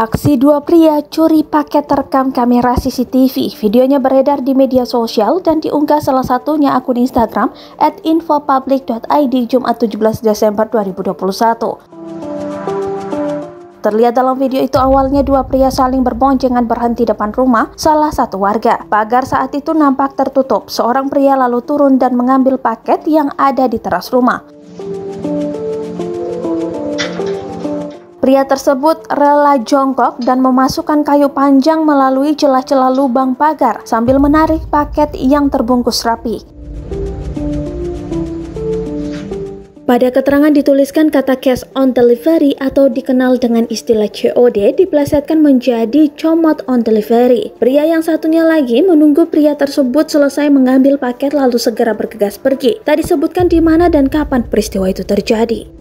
Aksi dua pria curi paket terekam kamera CCTV. Videonya beredar di media sosial dan diunggah salah satunya akun Instagram at infopublic.id Jumat 17 Desember 2021. Terlihat dalam video itu awalnya dua pria saling berboncengan berhenti depan rumah salah satu warga. Pagar saat itu nampak tertutup. Seorang pria lalu turun dan mengambil paket yang ada di teras rumah. Pria tersebut rela jongkok dan memasukkan kayu panjang melalui celah-celah lubang pagar sambil menarik paket yang terbungkus rapi. Pada keterangan dituliskan kata cash on delivery atau dikenal dengan istilah COD diplesetkan menjadi comot on delivery. Pria yang satunya lagi menunggu pria tersebut selesai mengambil paket lalu segera bergegas pergi. Tak disebutkan di mana dan kapan peristiwa itu terjadi.